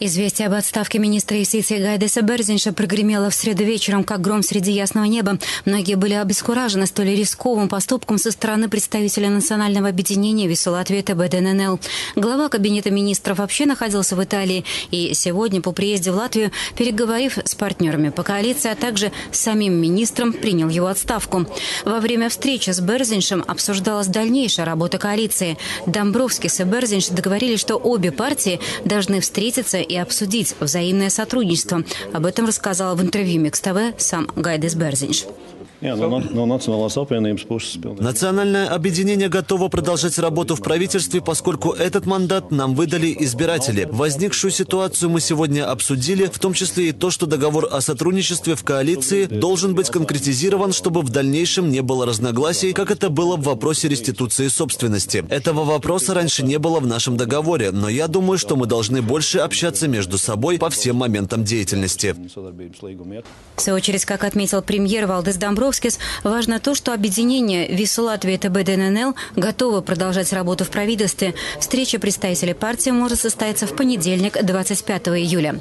Известие об отставке министра юстиции Гайдеса Берзинша прогремело в среду вечером, как гром среди ясного неба. Многие были обескуражены столь рисковым поступком со стороны представителя национального объединения «Весу Латвии ТБ Глава кабинета министров вообще находился в Италии и сегодня по приезде в Латвию, переговорив с партнерами по коалиции, а также с самим министром, принял его отставку. Во время встречи с Берзиншем обсуждалась дальнейшая работа коалиции. Домбровскис и Берзинш договорились, что обе партии должны встретиться и обсудить взаимное сотрудничество. Об этом рассказал в интервью Mix TV сам Гайдис Берзинш. Национальное объединение готово продолжать работу в правительстве, поскольку этот мандат нам выдали избиратели. Возникшую ситуацию мы сегодня обсудили, в том числе и то, что договор о сотрудничестве в коалиции должен быть конкретизирован, чтобы в дальнейшем не было разногласий, как это было в вопросе реституции собственности. Этого вопроса раньше не было в нашем договоре, но я думаю, что мы должны больше общаться между собой по всем моментам деятельности. В свою очередь, как отметил премьер Валдес Домбров, Домбровскис, важно то, что объединение ВИСУ Латвии и ТБДННЛ готово продолжать работу в правительстве. Встреча представителей партии может состояться в понедельник, 25 июля.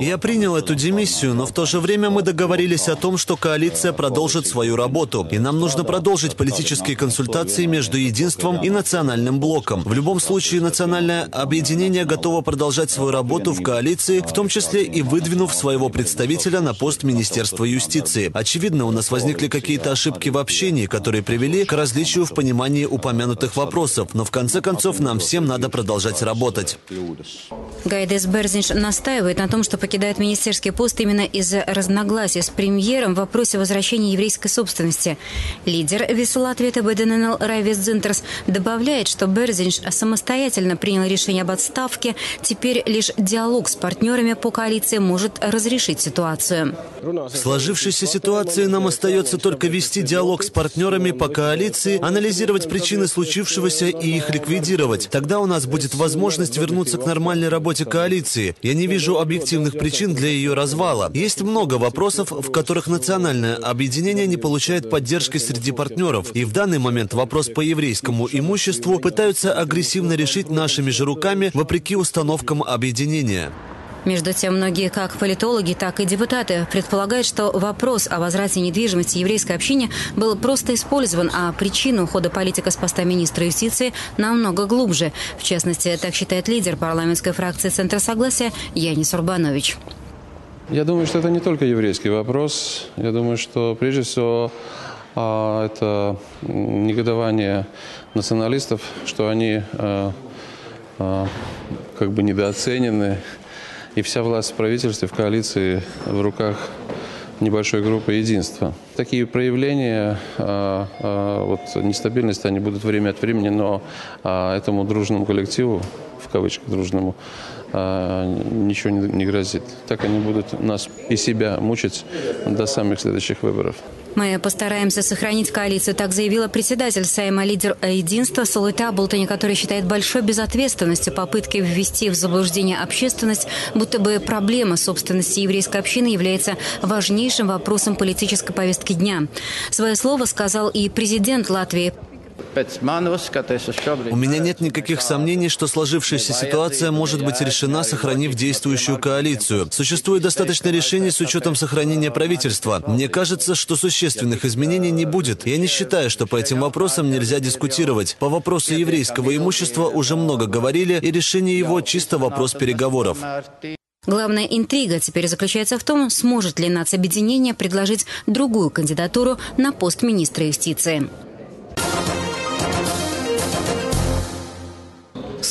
Я принял эту демиссию, но в то же время мы договорились о том, что коалиция продолжит свою работу. И нам нужно продолжить политические консультации между единством и национальным блоком. В любом случае, национальное объединение готово продолжать свою работу в коалиции, в том числе и выдвинув своего представителя на пост Министерства юстиции. Очевидно, у нас возникли какие-то ошибки в общении, которые привели к различию в понимании упомянутых вопросов, но в конце концов нам всем надо продолжать работать. Гайдес Берзинш настаивает на том, что покидает министерский пост именно из-за разногласий с премьером в вопросе возвращения еврейской собственности. Лидер Веселатвета БДНЛ Райвис Дзинтерс добавляет, что Берзинш самостоятельно принял решение об отставке. Теперь лишь диалог с партнерами по коалиции может разрешить ситуацию. В сложившейся ситуации нам остается только вести диалог с партнерами по коалиции, анализировать причины случившегося и их ликвидировать. Тогда у нас будет возможность вернуться к нормальной работе работе коалиции. Я не вижу объективных причин для ее развала. Есть много вопросов, в которых национальное объединение не получает поддержки среди партнеров. И в данный момент вопрос по еврейскому имуществу пытаются агрессивно решить нашими же руками, вопреки установкам объединения. Между тем, многие как политологи, так и депутаты предполагают, что вопрос о возврате недвижимости еврейской общине был просто использован, а причина ухода политика с поста министра юстиции намного глубже. В частности, так считает лидер парламентской фракции Центра Согласия Янис Урбанович. Я думаю, что это не только еврейский вопрос. Я думаю, что прежде всего а, это негодование националистов, что они а, а, как бы недооценены и вся власть в правительстве, в коалиции в руках небольшой группы единства. Такие проявления а, а, вот, нестабильности, они будут время от времени, но а, этому дружному коллективу, в кавычках дружному, ничего не грозит. Так они будут нас и себя мучить до самых следующих выборов. Мы постараемся сохранить коалицию, так заявила председатель Сайма лидер единства Солута Болтани, который считает большой безответственностью попытки ввести в заблуждение общественность, будто бы проблема собственности еврейской общины является важнейшим вопросом политической повестки дня. Свое слово сказал и президент Латвии у меня нет никаких сомнений, что сложившаяся ситуация может быть решена, сохранив действующую коалицию. Существует достаточно решений с учетом сохранения правительства. Мне кажется, что существенных изменений не будет. Я не считаю, что по этим вопросам нельзя дискутировать. По вопросу еврейского имущества уже много говорили, и решение его чисто вопрос переговоров. Главная интрига теперь заключается в том, сможет ли нацобъединение предложить другую кандидатуру на пост министра юстиции.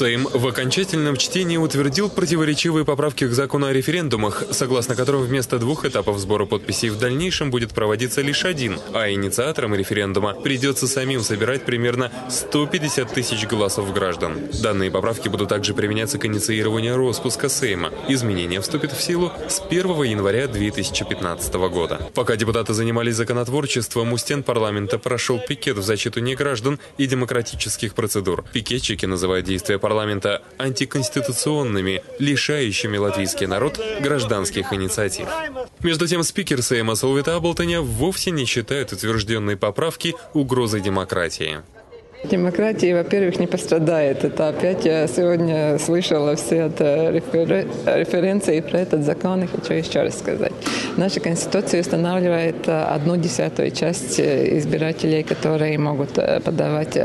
Сейм в окончательном чтении утвердил противоречивые поправки к закону о референдумах, согласно которым вместо двух этапов сбора подписей в дальнейшем будет проводиться лишь один, а инициаторам референдума придется самим собирать примерно 150 тысяч голосов граждан. Данные поправки будут также применяться к инициированию распуска Сейма. Изменения вступят в силу с 1 января 2015 года. Пока депутаты занимались законотворчеством, у стен парламента прошел пикет в защиту неграждан и демократических процедур. Пикетчики называют действия парламента парламента антиконституционными, лишающими латвийский народ гражданских инициатив. Между тем, спикер Сейма Солвита Аблтоня вовсе не считает утвержденные поправки угрозой демократии. Демократия, во-первых, не пострадает. Это опять я сегодня слышала все это рефер... референции про этот закон и хочу еще раз сказать. Наша Конституция устанавливает э, одну десятую часть э, избирателей, которые могут э, подавать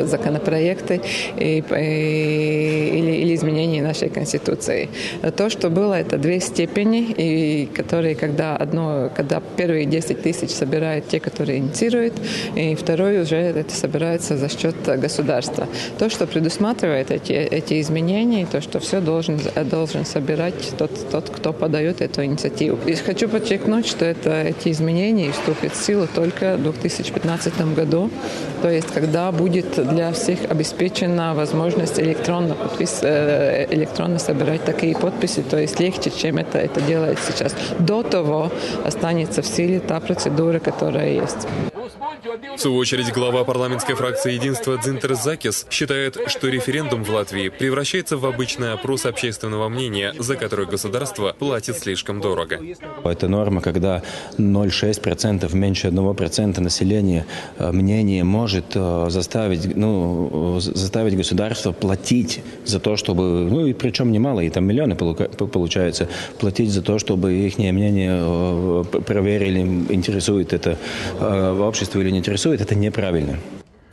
законопроекты и, и, или, или изменения нашей Конституции. То, что было, это две степени, и которые, когда, одно, когда первые 10 тысяч собирают те, которые инициируют, и второй уже это собирается за счет государства. То, что предусматривает эти, эти изменения, то, что все должен, должен собирать тот, тот, кто подает эту инициативу. И хочу подчеркнуть, что это, эти изменения вступят в силу только в 2015 году, то есть когда будет для всех обеспечена возможность электронно, подпис, э, электронно собирать такие подписи, то есть легче, чем это, это делает сейчас. До того останется в силе та процедура, которая есть. В свою очередь, глава парламентской фракции «Единство» Дзинтер Закис считает, что референдум в Латвии превращается в обычный опрос общественного мнения, за который государство платит слишком дорого. Это норма, когда 0,6% меньше 1% населения э, мнение может э, заставить, ну, заставить государство платить за то, чтобы, ну и причем немало, и там миллионы получается, платить за то, чтобы их мнение э, проверили, интересует это общество или не интересует, это неправильно.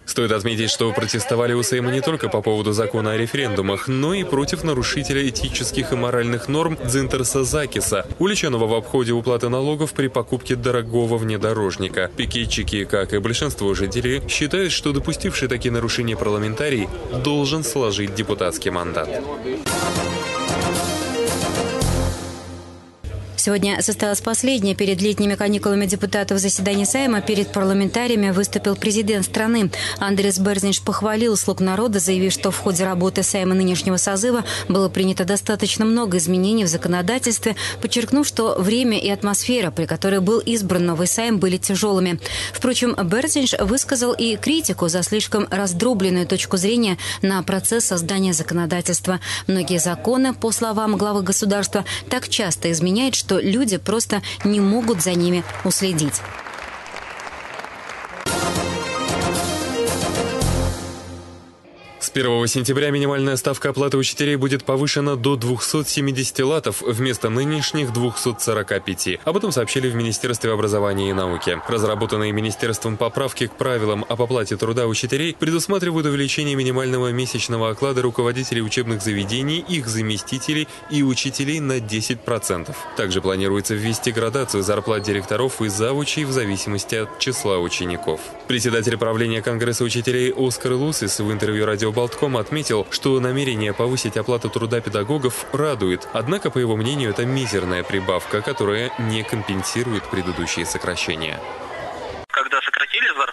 Стоит отметить, что протестовали у не только по поводу закона о референдумах, но и против нарушителя этических и моральных норм Дзинтерса Закиса, уличенного в обходе уплаты налогов при покупке дорогого внедорожника. Пикетчики, как и большинство жителей, считают, что допустивший такие нарушения парламентарий должен сложить депутатский мандат. Сегодня состоялось последнее перед летними каникулами депутатов заседание Сайма. Перед парламентариями выступил президент страны. Андрес Берзнич похвалил слуг народа, заявив, что в ходе работы Сайма нынешнего созыва было принято достаточно много изменений в законодательстве, подчеркнув, что время и атмосфера, при которой был избран новый Сайм, были тяжелыми. Впрочем, Берзнич высказал и критику за слишком раздробленную точку зрения на процесс создания законодательства. Многие законы, по словам главы государства, так часто изменяют, что что люди просто не могут за ними уследить. С 1 сентября минимальная ставка оплаты учителей будет повышена до 270 латов вместо нынешних 245. Об этом сообщили в Министерстве образования и науки. Разработанные Министерством поправки к правилам об оплате труда учителей предусматривают увеличение минимального месячного оклада руководителей учебных заведений, их заместителей и учителей на 10%. Также планируется ввести градацию зарплат директоров и завучей в зависимости от числа учеников. Председатель правления Конгресса учителей Оскар Лусис в интервью радио Болтком отметил, что намерение повысить оплату труда педагогов радует, однако, по его мнению, это мизерная прибавка, которая не компенсирует предыдущие сокращения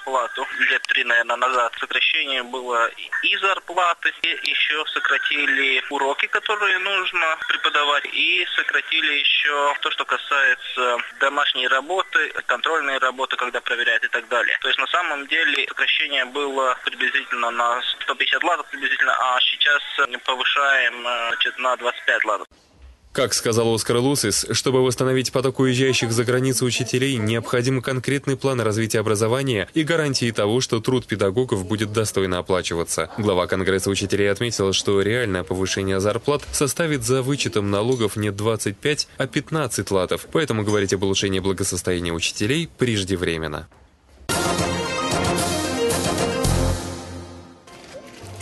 зарплату лет три, наверное, назад, сокращение было и зарплаты, и еще сократили уроки, которые нужно преподавать, и сократили еще то, что касается домашней работы, контрольной работы, когда проверяют и так далее. То есть на самом деле сокращение было приблизительно на 150 латов приблизительно, а сейчас повышаем значит, на 25 латов. Как сказал Оскар Лусис, чтобы восстановить поток уезжающих за границу учителей, необходим конкретный план развития образования и гарантии того, что труд педагогов будет достойно оплачиваться. Глава Конгресса учителей отметил, что реальное повышение зарплат составит за вычетом налогов не 25, а 15 латов, поэтому говорить об улучшении благосостояния учителей преждевременно.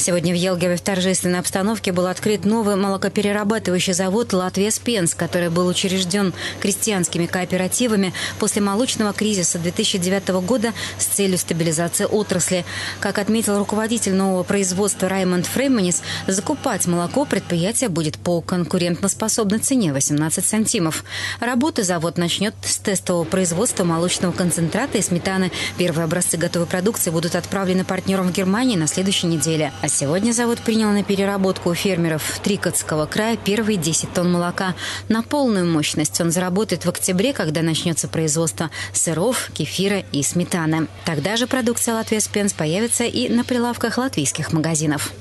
Сегодня в Елгеве в торжественной обстановке был открыт новый молокоперерабатывающий завод «Латвия Спенс», который был учрежден крестьянскими кооперативами после молочного кризиса 2009 года с целью стабилизации отрасли. Как отметил руководитель нового производства Раймонд Фрейманис, закупать молоко предприятие будет по конкурентоспособной цене 18 сантимов. Работы завод начнет с тестового производства молочного концентрата и сметаны. Первые образцы готовой продукции будут отправлены партнерам в Германии на следующей неделе. А сегодня завод принял на переработку у фермеров Трикотского края первые 10 тонн молока. На полную мощность он заработает в октябре, когда начнется производство сыров, кефира и сметаны. Тогда же продукция Латвия Спенс появится и на прилавках латвийских магазинов.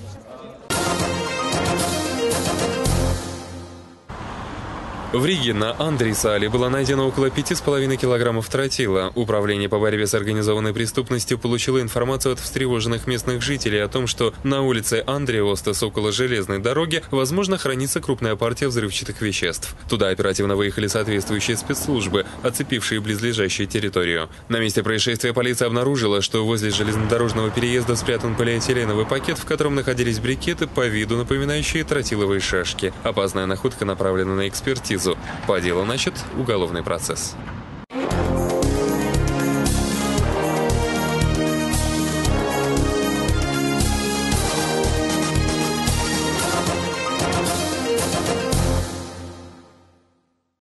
В Риге на Андрейсале было найдено около 5,5 килограммов тротила. Управление по борьбе с организованной преступностью получило информацию от встревоженных местных жителей о том, что на улице Андреостас около железной дороги возможно хранится крупная партия взрывчатых веществ. Туда оперативно выехали соответствующие спецслужбы, оцепившие близлежащую территорию. На месте происшествия полиция обнаружила, что возле железнодорожного переезда спрятан полиэтиленовый пакет, в котором находились брикеты по виду напоминающие тротиловые шашки. Опасная находка направлена на экспертизу. По делу начат уголовный процесс.